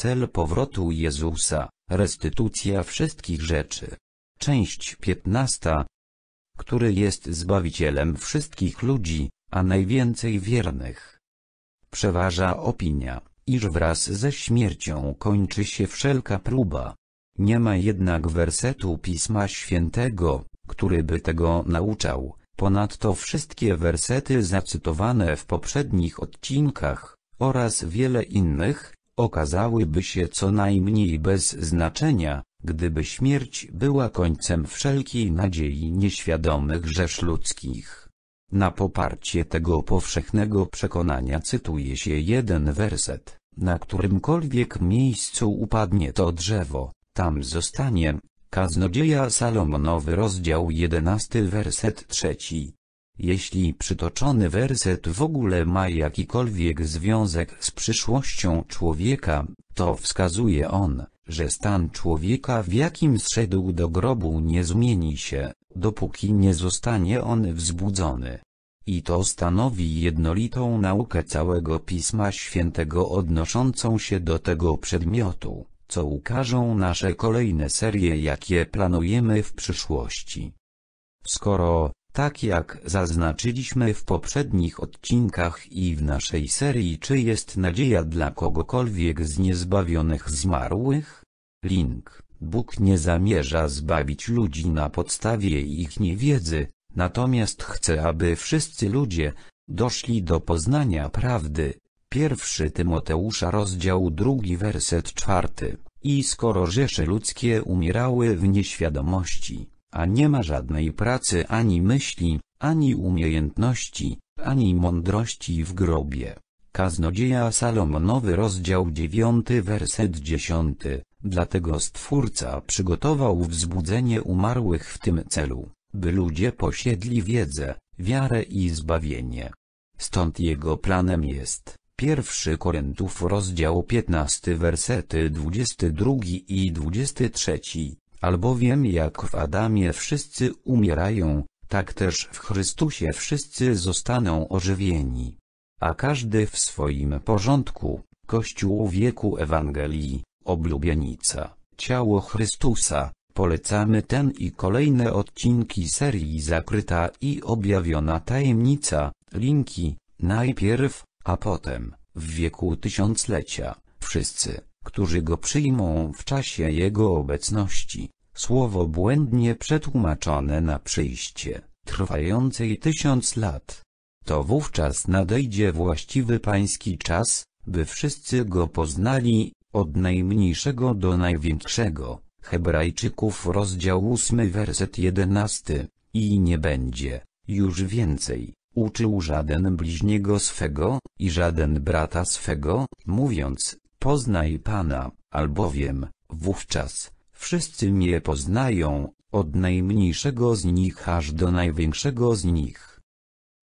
Cel powrotu Jezusa, restytucja wszystkich rzeczy. Część 15. Który jest Zbawicielem wszystkich ludzi, a najwięcej wiernych. Przeważa opinia, iż wraz ze śmiercią kończy się wszelka próba. Nie ma jednak wersetu Pisma Świętego, który by tego nauczał. Ponadto wszystkie wersety zacytowane w poprzednich odcinkach, oraz wiele innych, okazałyby się co najmniej bez znaczenia, gdyby śmierć była końcem wszelkiej nadziei nieświadomych rzesz ludzkich. Na poparcie tego powszechnego przekonania cytuje się jeden werset, na którymkolwiek miejscu upadnie to drzewo, tam zostanie, Kaznodzieja Salomonowy rozdział 11 werset trzeci. Jeśli przytoczony werset w ogóle ma jakikolwiek związek z przyszłością człowieka, to wskazuje on, że stan człowieka w jakim zszedł do grobu nie zmieni się, dopóki nie zostanie on wzbudzony. I to stanowi jednolitą naukę całego Pisma Świętego odnoszącą się do tego przedmiotu, co ukażą nasze kolejne serie jakie planujemy w przyszłości. Skoro, tak jak zaznaczyliśmy w poprzednich odcinkach i w naszej serii czy jest nadzieja dla kogokolwiek z niezbawionych zmarłych? Link. Bóg nie zamierza zbawić ludzi na podstawie ich niewiedzy, natomiast chce aby wszyscy ludzie, doszli do poznania prawdy. Pierwszy Tymoteusza rozdział drugi werset czwarty. I skoro rzesze ludzkie umierały w nieświadomości, a nie ma żadnej pracy ani myśli, ani umiejętności, ani mądrości w grobie. Kaznodzieja Salomonowy rozdział 9 werset 10 Dlatego Stwórca przygotował wzbudzenie umarłych w tym celu, by ludzie posiedli wiedzę, wiarę i zbawienie. Stąd jego planem jest, pierwszy Koryntów rozdział 15 wersety 22 i 23, albowiem jak w Adamie wszyscy umierają, tak też w Chrystusie wszyscy zostaną ożywieni. A każdy w swoim porządku, Kościół wieku Ewangelii, oblubienica, ciało Chrystusa, polecamy ten i kolejne odcinki serii Zakryta i objawiona tajemnica, linki, najpierw, a potem, w wieku tysiąclecia, wszyscy, którzy go przyjmą w czasie jego obecności, słowo błędnie przetłumaczone na przyjście, trwającej tysiąc lat. To wówczas nadejdzie właściwy pański czas, by wszyscy go poznali, od najmniejszego do największego. Hebrajczyków rozdział 8 werset 11. I nie będzie, już więcej, uczył żaden bliźniego swego, i żaden brata swego, mówiąc, poznaj Pana, albowiem, wówczas, wszyscy mnie poznają, od najmniejszego z nich aż do największego z nich.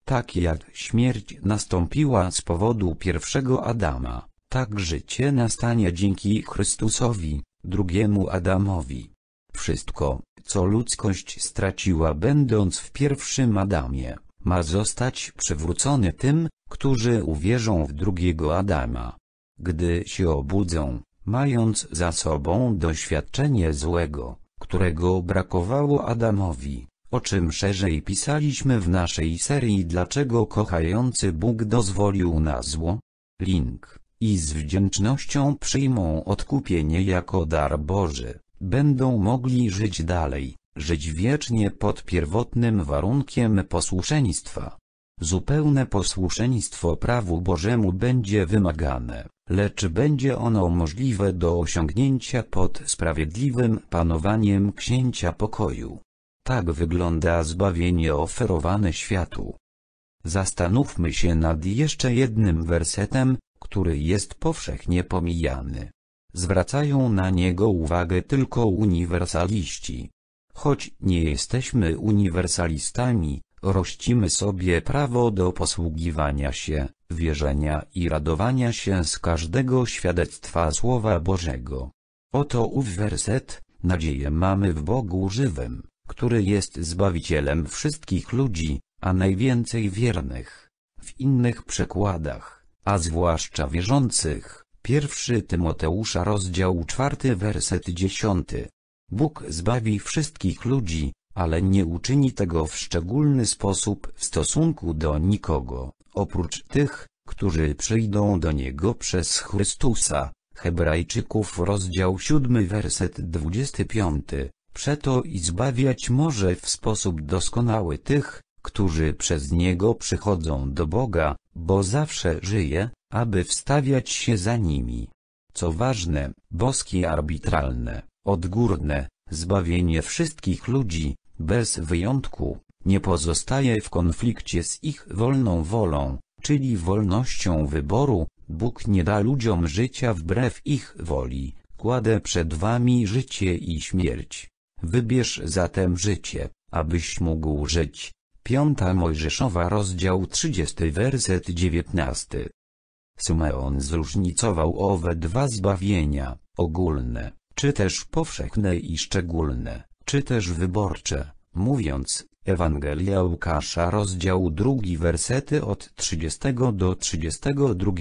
Tak jak śmierć nastąpiła z powodu pierwszego Adama, tak życie nastanie dzięki Chrystusowi, drugiemu Adamowi. Wszystko, co ludzkość straciła będąc w pierwszym Adamie, ma zostać przywrócone tym, którzy uwierzą w drugiego Adama. Gdy się obudzą, mając za sobą doświadczenie złego, którego brakowało Adamowi, o czym szerzej pisaliśmy w naszej serii Dlaczego kochający Bóg dozwolił na zło? Link. I z wdzięcznością przyjmą odkupienie jako dar Boży, będą mogli żyć dalej, żyć wiecznie pod pierwotnym warunkiem posłuszeństwa. Zupełne posłuszeństwo prawu Bożemu będzie wymagane, lecz będzie ono możliwe do osiągnięcia pod sprawiedliwym panowaniem Księcia Pokoju. Tak wygląda zbawienie oferowane światu. Zastanówmy się nad jeszcze jednym wersetem, który jest powszechnie pomijany. Zwracają na niego uwagę tylko uniwersaliści. Choć nie jesteśmy uniwersalistami, rościmy sobie prawo do posługiwania się, wierzenia i radowania się z każdego świadectwa Słowa Bożego. Oto ów werset, nadzieję mamy w Bogu żywym, który jest Zbawicielem wszystkich ludzi, a najwięcej wiernych. W innych przekładach, a zwłaszcza wierzących, Pierwszy Tymoteusza rozdział czwarty werset dziesiąty. Bóg zbawi wszystkich ludzi, ale nie uczyni tego w szczególny sposób w stosunku do nikogo, oprócz tych, którzy przyjdą do Niego przez Chrystusa. Hebrajczyków rozdział 7 werset 25. Przeto i zbawiać może w sposób doskonały tych, którzy przez Niego przychodzą do Boga, bo zawsze żyje, aby wstawiać się za nimi. Co ważne, boskie arbitralne, odgórne, zbawienie wszystkich ludzi, bez wyjątku, nie pozostaje w konflikcie z ich wolną wolą, czyli wolnością wyboru, Bóg nie da ludziom życia wbrew ich woli, kładę przed wami życie i śmierć. Wybierz zatem życie, abyś mógł żyć. Piąta Mojżeszowa rozdział 30 werset 19 Symeon zróżnicował owe dwa zbawienia, ogólne, czy też powszechne i szczególne, czy też wyborcze, mówiąc, Ewangelia Łukasza rozdział drugi wersety od 30 do 32,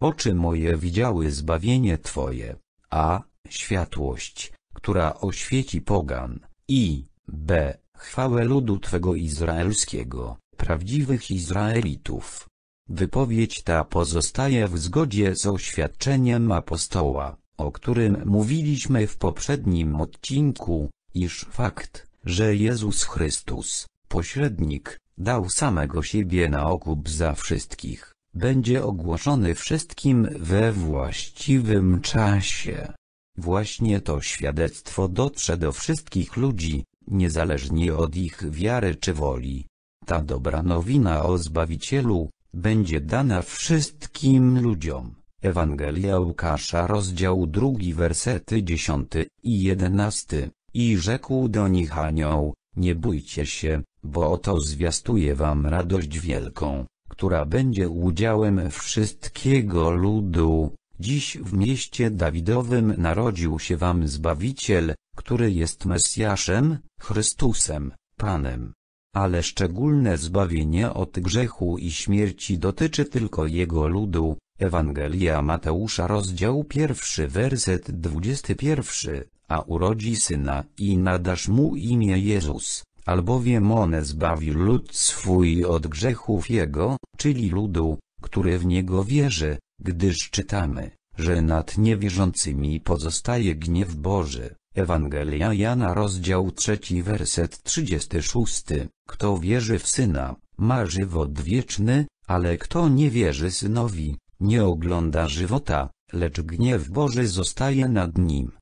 oczy moje widziały zbawienie Twoje, a, światłość, która oświeci pogan, i, b, chwałę ludu Twego izraelskiego, prawdziwych Izraelitów. Wypowiedź ta pozostaje w zgodzie z oświadczeniem apostoła, o którym mówiliśmy w poprzednim odcinku, iż fakt, że Jezus Chrystus, pośrednik, dał samego siebie na okup za wszystkich, będzie ogłoszony wszystkim we właściwym czasie. Właśnie to świadectwo dotrze do wszystkich ludzi, niezależnie od ich wiary czy woli. Ta dobra nowina o Zbawicielu, będzie dana wszystkim ludziom. Ewangelia Łukasza rozdział drugi wersety dziesiąty i jedenasty. I rzekł do nich anioł, nie bójcie się, bo oto zwiastuję wam radość wielką, która będzie udziałem wszystkiego ludu. Dziś w mieście Dawidowym narodził się wam Zbawiciel, który jest Mesjaszem, Chrystusem, Panem. Ale szczególne zbawienie od grzechu i śmierci dotyczy tylko Jego ludu. Ewangelia Mateusza rozdział pierwszy werset 21, a urodzi syna i nadasz mu imię Jezus, albowiem on zbawi lud swój od grzechów jego, czyli ludu, który w niego wierzy, gdyż czytamy, że nad niewierzącymi pozostaje gniew Boży. Ewangelia Jana rozdział trzeci werset 36 Kto wierzy w Syna, ma żywot wieczny, ale kto nie wierzy Synowi, nie ogląda żywota, lecz gniew Boży zostaje nad nim.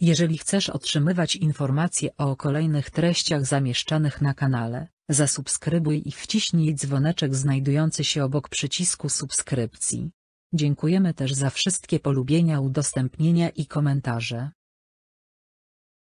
Jeżeli chcesz otrzymywać informacje o kolejnych treściach zamieszczanych na kanale, zasubskrybuj i wciśnij dzwoneczek znajdujący się obok przycisku subskrypcji. Dziękujemy też za wszystkie polubienia, udostępnienia i komentarze.